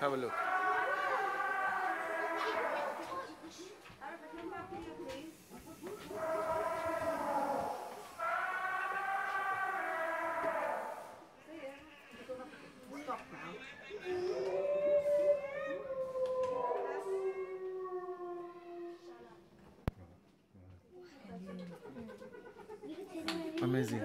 have a look. Amazing.